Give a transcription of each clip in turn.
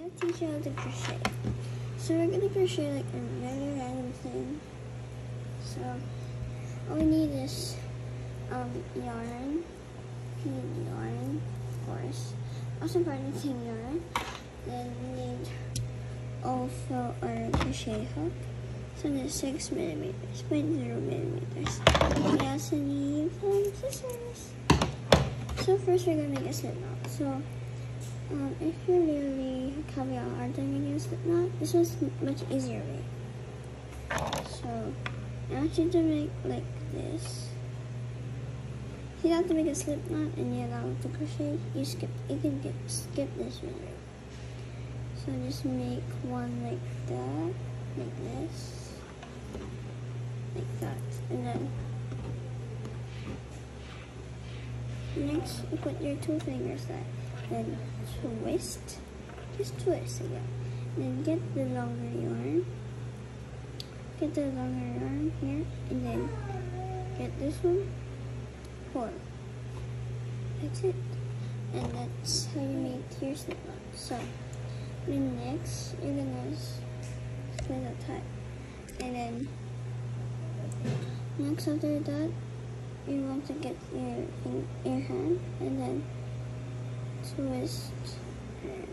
gonna teach you how to crochet. So we're gonna crochet like a very random thing. So all we need is um, yarn, yarn, of course. Also same yarn. Then we need also our crochet hook. So there's six millimeters, point zero millimeters. We also need some scissors. So first we're gonna make a slip knot. So um, if you really hard time making a slip knot, this one's much easier way. So, I want you to make like this. You have to make a slip knot and you allow to crochet, you skip. You can get, skip this one. So just make one like that, like this, like that, and then next you put your two fingers there then twist, just twist again. Then get the longer yarn, get the longer yarn here, and then get this one, pull. That's it. And that's how you make your slip knot. So, then next, you're gonna split a tie. And then, next after that, you want to get your, your hand, and then twist and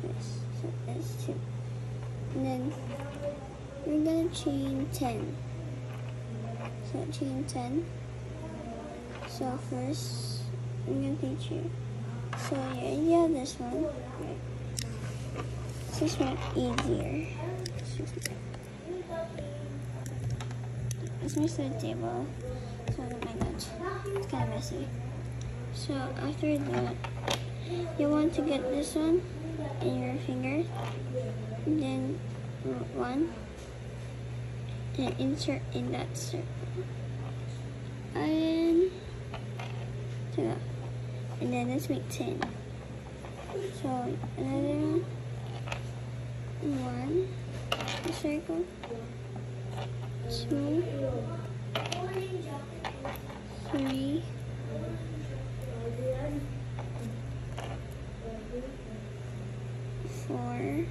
twist. So that's two. And then we're gonna chain 10. So chain 10. So first, I'm gonna teach you. So you have this one. This one easier. Move to the table. So, my god, it's kind of messy. So after that, you want to get this one in your fingers, and then one, and insert in that circle. And two, and then let's make ten. So another one, one circle, two, three. four,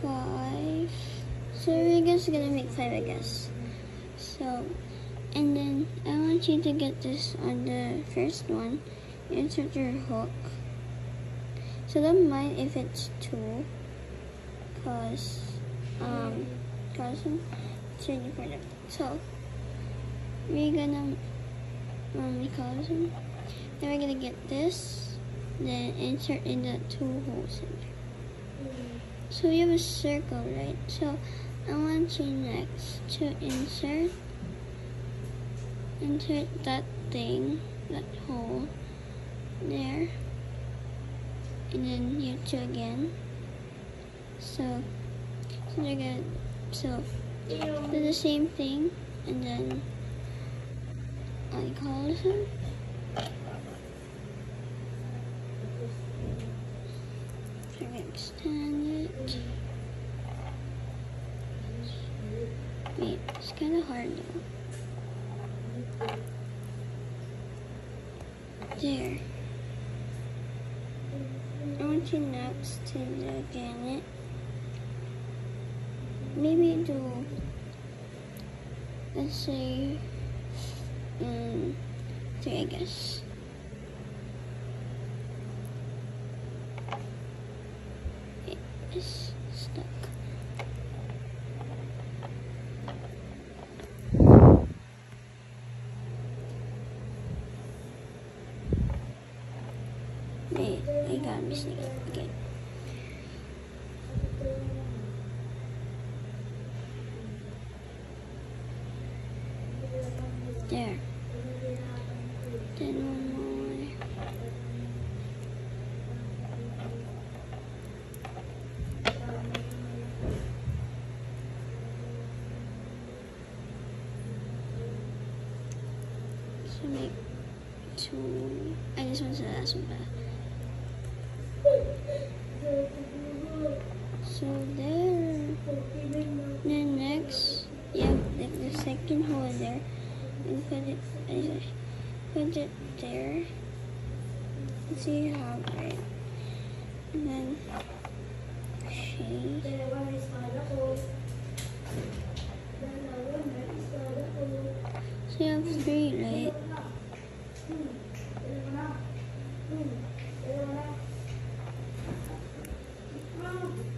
five. So we're just gonna make five, I guess. So, and then I want you to get this on the first one. Insert your hook. So don't mind if it's two, cause um, cause it's really important. So we're gonna um, because then we're gonna get this then insert in the two holes in there. So we have a circle, right? So I want you next to insert insert that thing, that hole there. And then you two again. So so they're good. So do the same thing and then I call them. extend it. Wait, it's kind of hard though. There. I want you next to the it. Maybe do, let's say, um, three, I guess. is stuck. Wait, I got missing it again. There. Then one more. to make two. I just want to last one back. So there. Then next, yeah, like the second hole there, and put it, put it there. see how right. And then shade. So you have three, right? And then you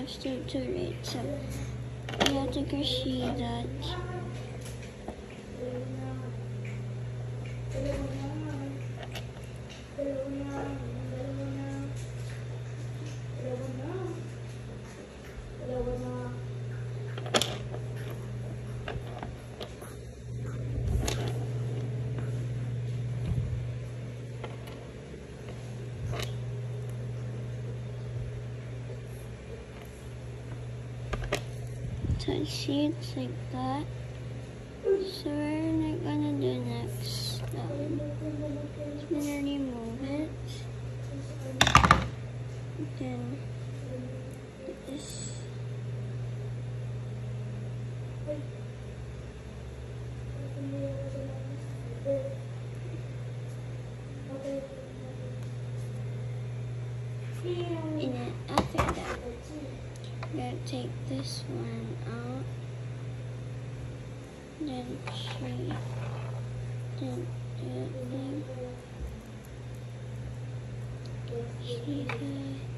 have still two, right? So you have to crochet that. So sheets like that. So we're not gonna do next. Um, gonna remove it. Then this. And then after that, I'm gonna take this one out. Then she then do it. She said,